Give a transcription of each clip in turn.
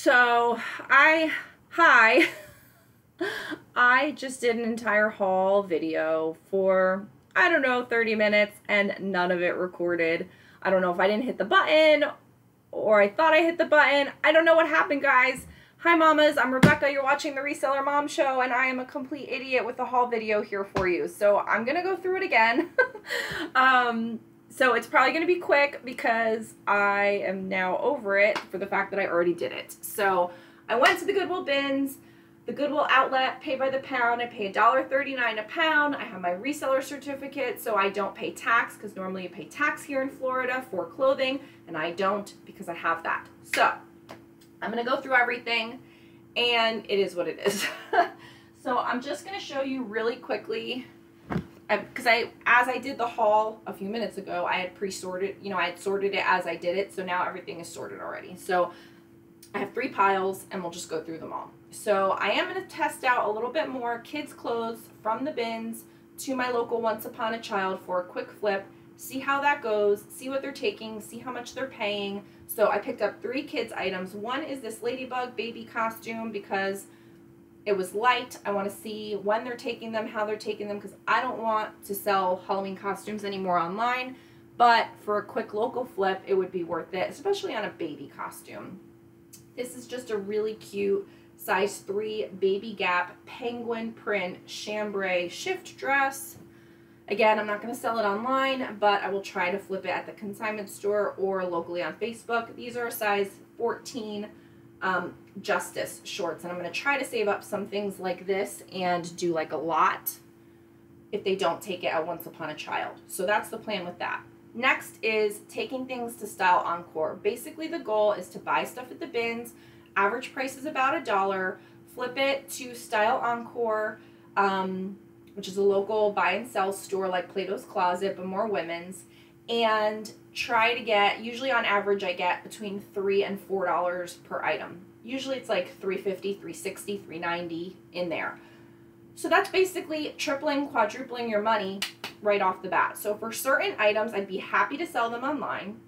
So I, hi, I just did an entire haul video for, I don't know, 30 minutes and none of it recorded. I don't know if I didn't hit the button or I thought I hit the button. I don't know what happened, guys. Hi, mamas. I'm Rebecca. You're watching the Reseller Mom Show, and I am a complete idiot with the haul video here for you. So I'm going to go through it again. um, so it's probably going to be quick because I am now over it for the fact that I already did it. So I went to the Goodwill bins, the Goodwill outlet, pay by the pound. I pay $1.39 a pound. I have my reseller certificate, so I don't pay tax because normally you pay tax here in Florida for clothing, and I don't because I have that. So I'm going to go through everything, and it is what it is. so I'm just going to show you really quickly because I, as I did the haul a few minutes ago, I had pre-sorted, you know, I had sorted it as I did it, so now everything is sorted already. So I have three piles, and we'll just go through them all. So I am going to test out a little bit more kids' clothes from the bins to my local Once Upon a Child for a quick flip, see how that goes, see what they're taking, see how much they're paying. So I picked up three kids' items. One is this Ladybug baby costume because it was light. I want to see when they're taking them, how they're taking them, because I don't want to sell Halloween costumes anymore online. But for a quick local flip, it would be worth it, especially on a baby costume. This is just a really cute size 3 baby gap penguin print chambray shift dress. Again, I'm not going to sell it online, but I will try to flip it at the consignment store or locally on Facebook. These are a size 14 um, Justice shorts. And I'm going to try to save up some things like this and do like a lot if they don't take it at Once Upon a Child. So that's the plan with that. Next is taking things to Style Encore. Basically the goal is to buy stuff at the bins. Average price is about a dollar. Flip it to Style Encore, um, which is a local buy and sell store like Plato's Closet, but more women's. And try to get, usually on average I get between 3 and $4 per item. Usually it's like 350, 360, 390 in there. So that's basically tripling, quadrupling your money right off the bat. So for certain items, I'd be happy to sell them online,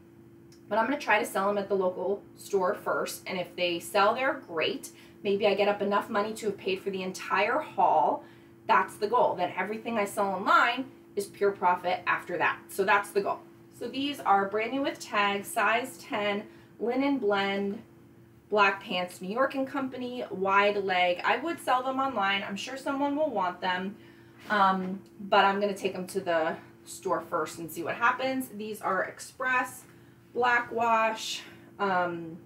but I'm going to try to sell them at the local store first. And if they sell there, great. Maybe I get up enough money to have paid for the entire haul. That's the goal. Then everything I sell online is pure profit after that. So that's the goal. So these are brand new with tags, size 10, linen blend, black pants, New York and Company, wide leg. I would sell them online. I'm sure someone will want them, um, but I'm going to take them to the store first and see what happens. These are Express, black wash, um,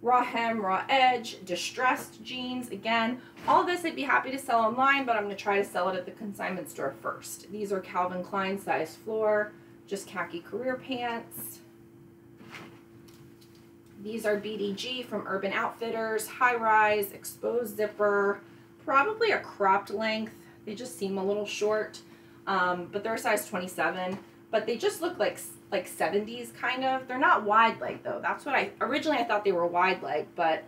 raw hem, raw edge, distressed jeans. Again, all this I'd be happy to sell online, but I'm going to try to sell it at the consignment store first. These are Calvin Klein size floor, just khaki career pants. These are BDG from Urban Outfitters, high rise, exposed zipper, probably a cropped length. They just seem a little short, um, but they're a size 27. But they just look like like 70s kind of. They're not wide leg though. That's what I originally I thought they were wide leg, but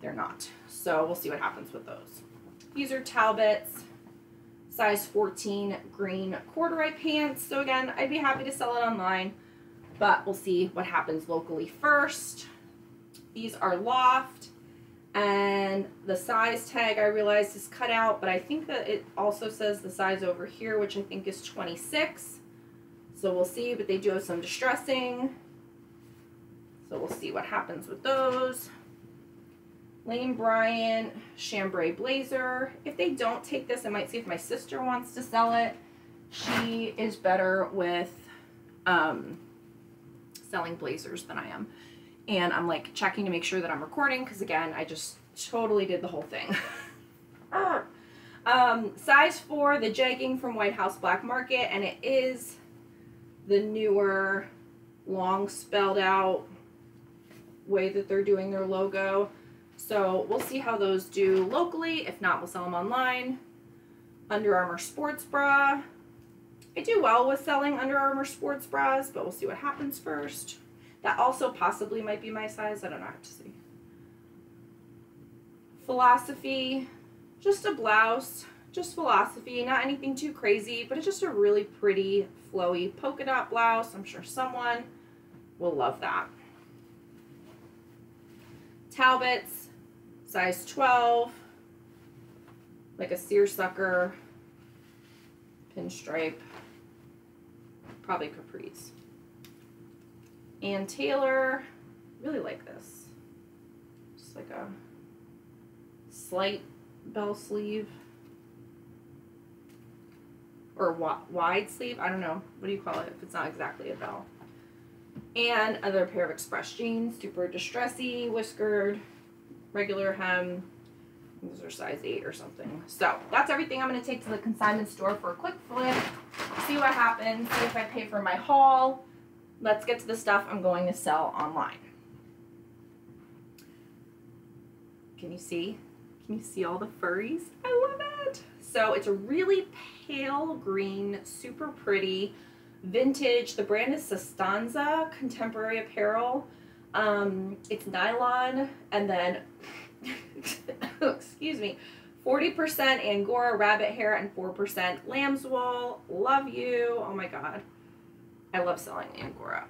they're not. So we'll see what happens with those. These are Talbots, size 14 green corduroy pants. So again, I'd be happy to sell it online, but we'll see what happens locally first. These are Loft, and the size tag I realized is cut out, but I think that it also says the size over here, which I think is 26. So we'll see, but they do have some distressing. So we'll see what happens with those. Lane Bryant, chambray blazer. If they don't take this, I might see if my sister wants to sell it. She is better with um, selling blazers than I am. And I'm like checking to make sure that I'm recording because again, I just totally did the whole thing. um, size 4, the jegging from White House Black Market, and it is the newer, long spelled out way that they're doing their logo. So we'll see how those do locally. If not, we'll sell them online. Under Armour sports bra. I do well with selling Under Armour sports bras, but we'll see what happens first. That also possibly might be my size. I don't know. I have to see. Philosophy. Just a blouse. Just philosophy. Not anything too crazy, but it's just a really pretty flowy polka dot blouse. I'm sure someone will love that. Talbots, size 12, like a seersucker, pinstripe, probably capris. Ann Taylor, really like this. Just like a slight bell sleeve or wide sleeve. I don't know. What do you call it if it's not exactly a bell? And another pair of express jeans, super distressy, whiskered, regular hem. These are size 8 or something. So that's everything I'm going to take to the consignment store for a quick flip. See what happens. See if I pay for my haul. Let's get to the stuff I'm going to sell online. Can you see? Can you see all the furries? I love it. So it's a really pale green, super pretty, vintage. The brand is Sastanza Contemporary Apparel. Um, it's nylon and then, excuse me, 40% Angora rabbit hair and 4% lamb's wool. Love you. Oh my God. I love selling Angora.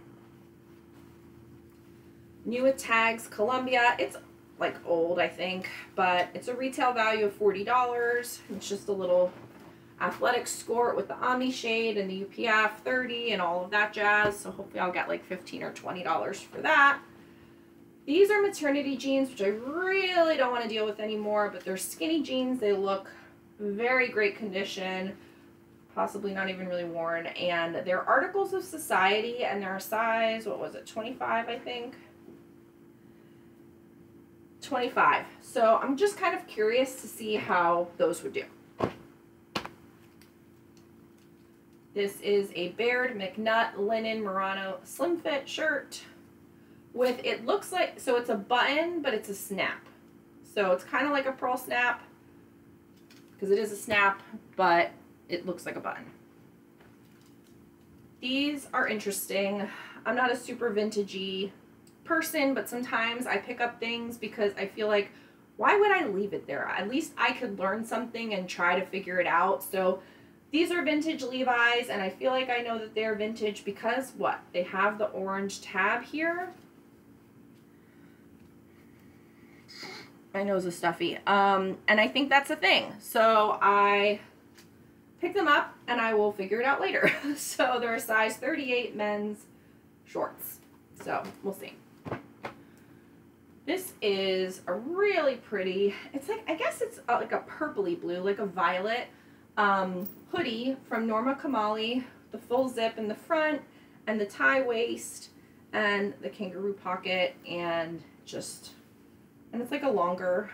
New with tags, Columbia. It's like old, I think, but it's a retail value of $40. It's just a little athletic skirt with the Omni shade and the UPF 30 and all of that jazz. So hopefully I'll get like 15 or $20 for that. These are maternity jeans, which I really don't want to deal with anymore, but they're skinny jeans. They look very great condition, possibly not even really worn. And they're articles of society and they're a size, what was it, 25, I think? 25. So I'm just kind of curious to see how those would do. This is a Baird McNutt linen Murano slim fit shirt with, it looks like, so it's a button, but it's a snap. So it's kind of like a pearl snap because it is a snap, but it looks like a button. These are interesting. I'm not a super vintagey person, but sometimes I pick up things because I feel like, why would I leave it there? At least I could learn something and try to figure it out. So these are vintage Levi's, and I feel like I know that they're vintage because what? They have the orange tab here. My nose is stuffy. Um, and I think that's a thing. So I pick them up and I will figure it out later. so they're a size 38 men's shorts. So we'll see. This is a really pretty, it's like, I guess it's like a purpley blue, like a violet um, hoodie from Norma Kamali, the full zip in the front and the tie waist and the kangaroo pocket and just, and it's like a longer,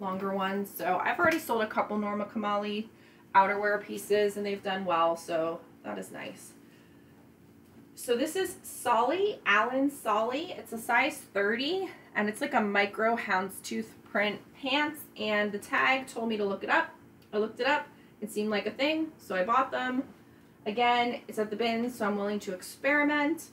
longer one. So I've already sold a couple Norma Kamali outerwear pieces and they've done well. So that is nice. So this is Solly, Allen Solly. It's a size 30 and it's like a micro houndstooth print pants and the tag told me to look it up. I looked it up. It seemed like a thing, so I bought them. Again, it's at the bin, so I'm willing to experiment.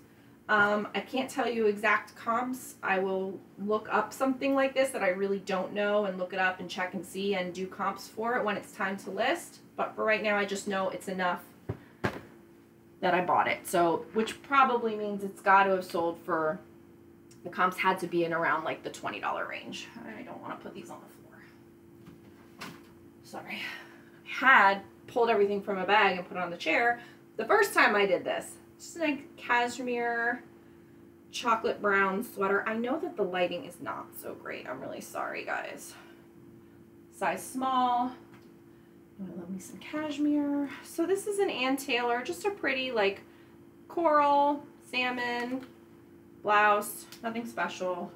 Um, I can't tell you exact comps. I will look up something like this that I really don't know and look it up and check and see and do comps for it when it's time to list. But for right now, I just know it's enough that I bought it. So, which probably means it's got to have sold for, the comps had to be in around like the $20 range. I don't want to put these on the floor. Sorry. I had pulled everything from a bag and put it on the chair the first time I did this. Just like cashmere chocolate brown sweater. I know that the lighting is not so great. I'm really sorry, guys. Size small. I love me some cashmere. So this is an Ann Taylor, just a pretty like coral, salmon, blouse, nothing special.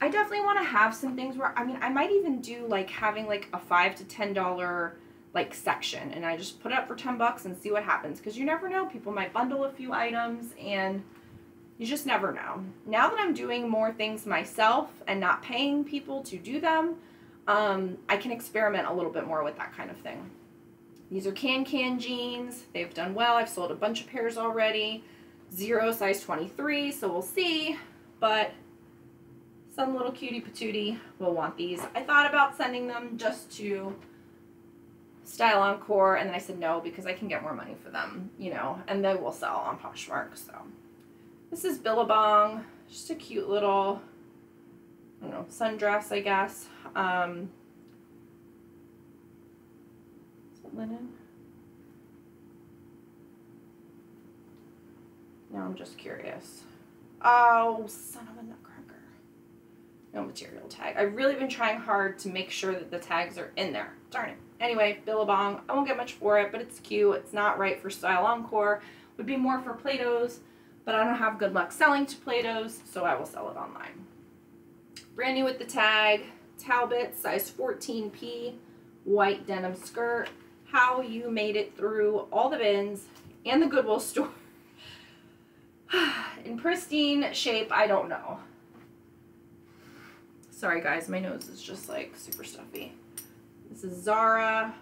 I definitely want to have some things where, I mean, I might even do like having like a five to ten dollar like section and I just put it up for 10 bucks and see what happens because you never know people might bundle a few items and you just never know. Now that I'm doing more things myself and not paying people to do them, um, I can experiment a little bit more with that kind of thing. These are KanCan jeans. They've done well. I've sold a bunch of pairs already. Zero, size 23, so we'll see. But some little cutie patootie will want these. I thought about sending them just to Style Encore, and then I said no because I can get more money for them, you know, and they will sell on Poshmark, so. This is Billabong. just a cute little, I don't know, sundress, I guess. Um, is it linen? Now I'm just curious. Oh, son of a nutcracker. No material tag. I've really been trying hard to make sure that the tags are in there. Darn it. Anyway, Billabong. I won't get much for it, but it's cute. It's not right for Style Encore. Would be more for Plato's, but I don't have good luck selling to Plato's, so I will sell it online. Brand new with the tag. Talbot, size 14P, white denim skirt. How you made it through all the bins and the Goodwill store in pristine shape, I don't know. Sorry guys, my nose is just like super stuffy. This is Zara.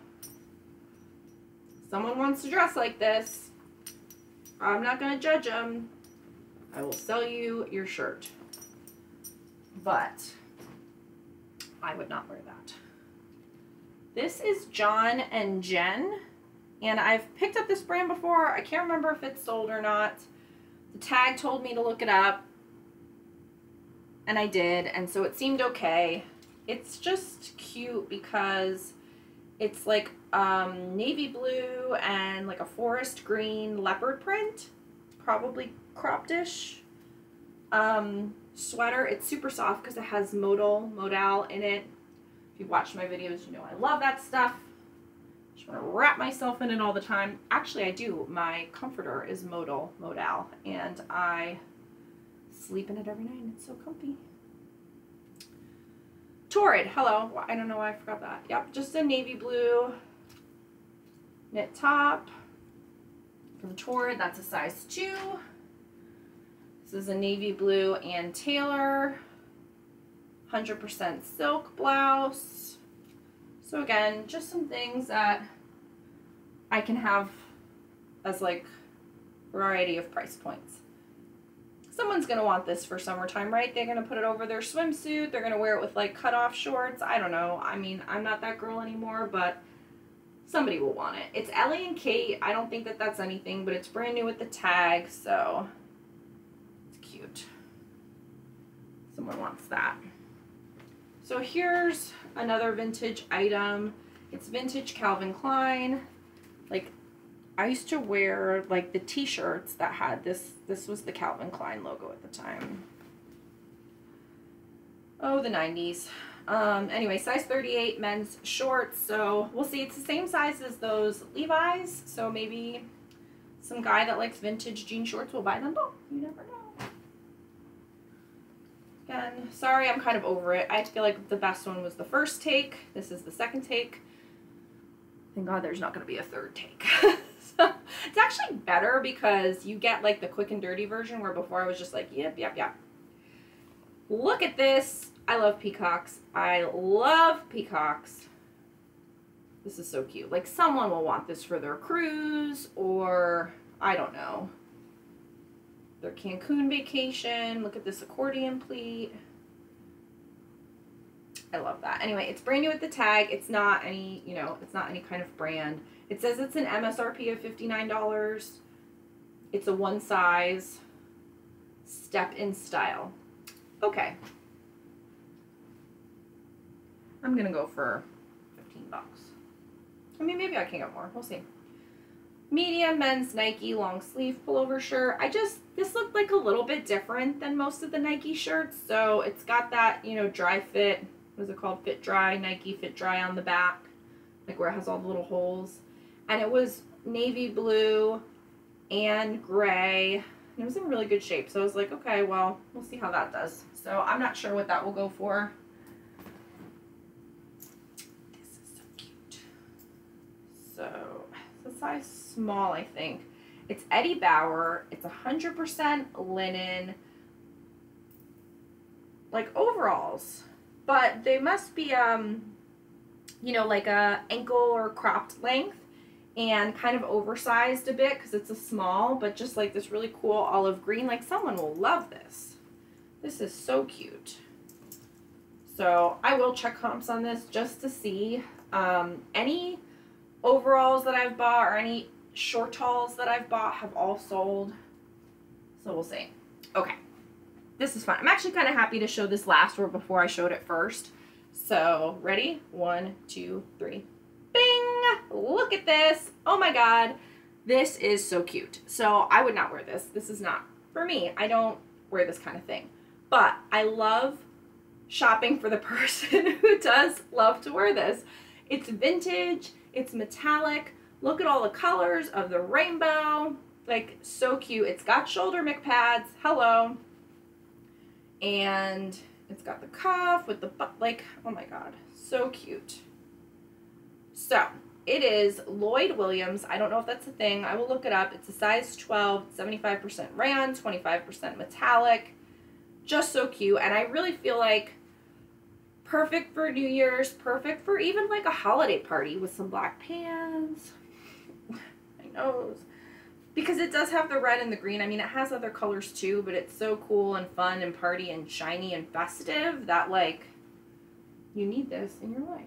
Someone wants to dress like this. I'm not going to judge them. I will sell you your shirt. But I would not wear that. This is John and Jen. And I've picked up this brand before. I can't remember if it's sold or not. The tag told me to look it up. And I did. And so it seemed okay. It's just cute because it's like um, navy blue and like a forest green leopard print. Probably cropped-ish. Um, sweater. It's super soft because it has modal, modal in it. If you've watched my videos, you know I love that stuff. Just want to wrap myself in it all the time. Actually, I do. My comforter is modal, modal, and I sleep in it every night, and it's so comfy. Torrid, hello. I don't know why I forgot that. Yep, just a navy blue knit top from Torrid. That's a size 2. This is a navy blue Ann Taylor. 100% silk blouse. So again, just some things that I can have as like variety of price points. Someone's going to want this for summertime, right? They're going to put it over their swimsuit. They're going to wear it with like cutoff shorts. I don't know. I mean, I'm not that girl anymore, but somebody will want it. It's Ellie and Kate. I don't think that that's anything, but it's brand new with the tag, so it's cute. Someone wants that. So here's another vintage item. It's vintage Calvin Klein. Like, I used to wear, like, the t-shirts that had this. This was the Calvin Klein logo at the time. Oh, the 90s. Um, anyway, size 38 men's shorts. So we'll see. It's the same size as those Levi's. So maybe some guy that likes vintage jean shorts will buy them both. You never know. Again, sorry, I'm kind of over it. I feel like the best one was the first take. This is the second take. Thank God there's not going to be a third take. so, it's actually better because you get like the quick and dirty version where before I was just like, yep, yep, yep. Look at this. I love peacocks. I love peacocks. This is so cute. Like someone will want this for their cruise or I don't know their Cancun vacation. Look at this accordion pleat. I love that. Anyway, it's brand new with the tag. It's not any, you know, it's not any kind of brand. It says it's an MSRP of $59. It's a one size step in style. Okay. I'm going to go for 15 bucks. I mean, maybe I can get more. We'll see medium men's Nike long sleeve pullover shirt. I just, this looked like a little bit different than most of the Nike shirts. So it's got that, you know, Dri-FIT, what is it called? Fit dry, Nike fit dry on the back, like where it has all the little holes. And it was navy blue and gray. And it was in really good shape. So I was like, okay, well, we'll see how that does. So I'm not sure what that will go for. This is so cute. So it's a size small, I think. It's Eddie Bauer. It's 100% linen, like overalls, but they must be, um, you know, like a ankle or cropped length and kind of oversized a bit because it's a small, but just like this really cool olive green. Like someone will love this. This is so cute. So I will check comps on this just to see um, any overalls that I've bought or any short talls that I've bought have all sold. So we'll see. Okay. This is fun. I'm actually kind of happy to show this last one before I showed it first. So, ready? One, two, three. Bing! Look at this. Oh my god. This is so cute. So, I would not wear this. This is not for me. I don't wear this kind of thing. But I love shopping for the person who does love to wear this. It's vintage, it's metallic. Look at all the colors of the rainbow. Like, so cute. It's got shoulder McPads. Hello. And it's got the cuff with the, butt, like, oh my god. So cute. So, it is Lloyd Williams. I don't know if that's a thing. I will look it up. It's a size 12, 75% rayon, 25% metallic. Just so cute. And I really feel like perfect for New Year's, perfect for even like a holiday party with some black pants. My nose. Because it does have the red and the green. I mean, it has other colors too, but it's so cool and fun and party and shiny and festive that like you need this in your life.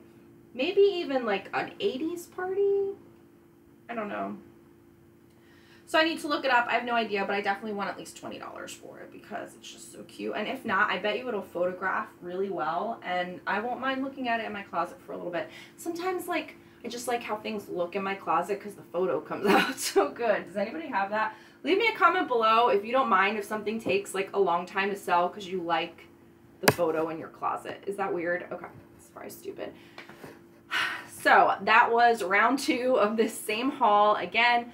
Maybe even like an 80s party. I don't know. So I need to look it up. I have no idea, but I definitely want at least $20 for it because it's just so cute. And if not, I bet you it'll photograph really well and I won't mind looking at it in my closet for a little bit. Sometimes like I just like how things look in my closet because the photo comes out so good. Does anybody have that? Leave me a comment below if you don't mind if something takes like a long time to sell because you like the photo in your closet. Is that weird? Okay, that's probably stupid. So that was round two of this same haul. Again,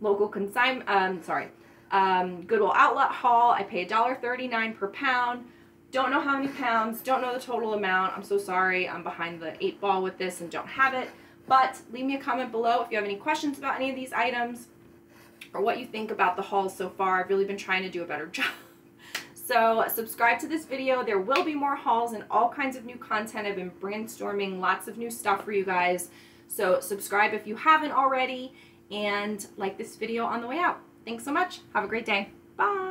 local consign, um, sorry, um, Goodwill Outlet haul. I pay $1.39 per pound. Don't know how many pounds, don't know the total amount. I'm so sorry. I'm behind the eight ball with this and don't have it. But leave me a comment below if you have any questions about any of these items or what you think about the haul so far. I've really been trying to do a better job. So subscribe to this video. There will be more hauls and all kinds of new content. I've been brainstorming lots of new stuff for you guys. So subscribe if you haven't already and like this video on the way out. Thanks so much. Have a great day. Bye.